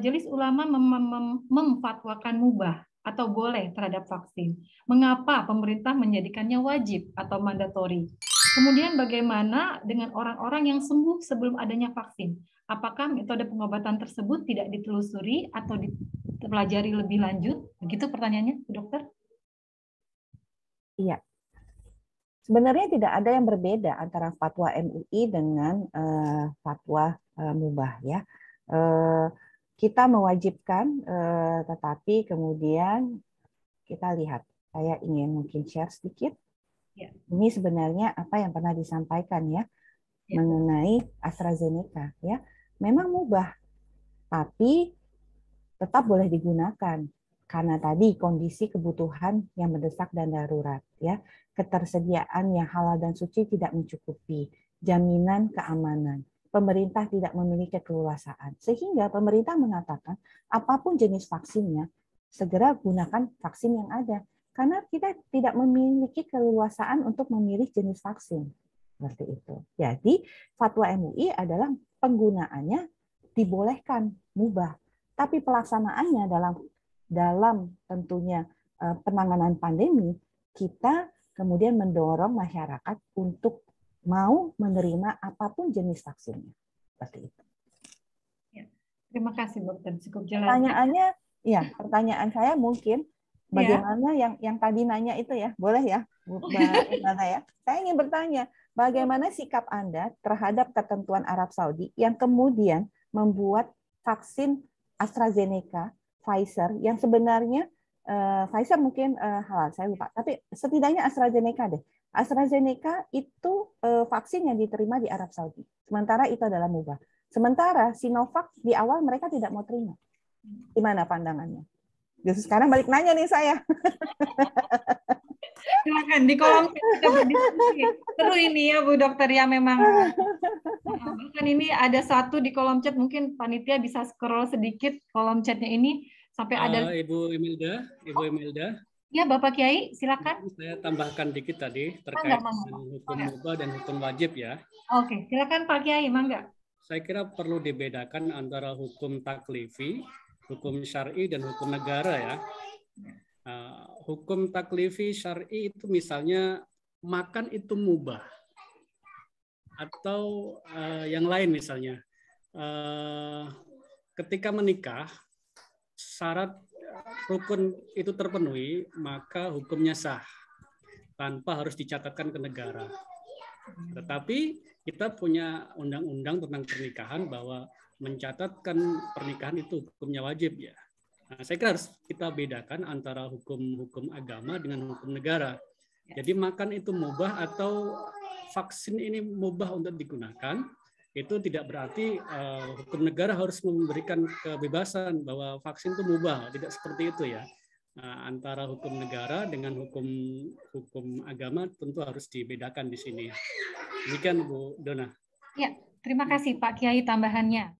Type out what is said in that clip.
Majelis Ulama mem mem memfatwakan mubah atau boleh terhadap vaksin. Mengapa pemerintah menjadikannya wajib atau mandatori? Kemudian bagaimana dengan orang-orang yang sembuh sebelum adanya vaksin? Apakah metode pengobatan tersebut tidak ditelusuri atau dipelajari lebih lanjut? Begitu pertanyaannya, dokter? Iya. Sebenarnya tidak ada yang berbeda antara fatwa MUI dengan uh, fatwa uh, mubah ya. Uh, kita mewajibkan, uh, tetapi kemudian kita lihat. Saya ingin mungkin share sedikit Ya. Ini sebenarnya apa yang pernah disampaikan ya, ya. mengenai AstraZeneca ya. Memang mubah, tapi tetap boleh digunakan karena tadi kondisi kebutuhan yang mendesak dan darurat ya. Ketersediaan yang halal dan suci tidak mencukupi, jaminan keamanan. Pemerintah tidak memiliki keleluasaan. Sehingga pemerintah mengatakan apa pun jenis vaksinnya, segera gunakan vaksin yang ada karena kita tidak memiliki keleluasaan untuk memilih jenis vaksin. Seperti itu. Jadi, fatwa MUI adalah penggunaannya dibolehkan, mubah. Tapi pelaksanaannya dalam dalam tentunya eh, penanganan pandemi, kita kemudian mendorong masyarakat untuk mau menerima apa pun jenis vaksinnya. Seperti itu. Ya, terima kasih dokter. Cukup jelas. Pertanyaannya, ya, pertanyaan saya mungkin Iya. Bagaimana ya. yang yang tadi nanya itu ya, boleh ya, Mbak ya. Saya ingin bertanya, bagaimana sikap Anda terhadap ketentuan Arab Saudi yang kemudian membuat vaksin AstraZeneca, Pfizer yang sebenarnya uh, Pfizer mungkin uh, halal, saya lupa, tapi setidaknya AstraZeneca deh. AstraZeneca itu uh, vaksin yang diterima di Arab Saudi. Sementara itu adalah mubah. Sementara Sinovac di awal mereka tidak mau terima. Gimana pandangannya? Justru sekarang balik nanya nih saya. Silakan di kolom kita berdiskusi. Seru ini ya Bu Dokter ya memang. Bahkan ini ada satu di kolom chat mungkin panitia bisa scroll sedikit kolom chatnya ini sampai ada. Uh, Ibu Emilda, Ibu Emilda. Ya Bapak Kiai, silakan. Saya tambahkan dikit tadi terkait dengan hukum mubah dan hukum wajib ya. Oke, silakan Pak Kiai, mangga. Saya kira perlu dibedakan antara hukum taklifi hukum syari dan hukum negara ya. Uh, hukum taklifi syari itu misalnya makan itu mubah atau uh, yang lain misalnya uh, ketika menikah syarat rukun itu terpenuhi maka hukumnya sah tanpa harus dicatatkan ke negara. Tetapi kita punya undang-undang tentang pernikahan bahwa mencatatkan pernikahan itu hukumnya wajib ya. Nah, saya kira harus kita bedakan antara hukum-hukum agama dengan hukum negara. Jadi makan itu mubah atau vaksin ini mubah untuk digunakan, itu tidak berarti uh, hukum negara harus memberikan kebebasan bahwa vaksin itu mubah, tidak seperti itu ya. Nah, antara hukum negara dengan hukum hukum agama tentu harus dibedakan di sini. Demikian Bu Dona. Ya, terima kasih Pak Kiai tambahannya.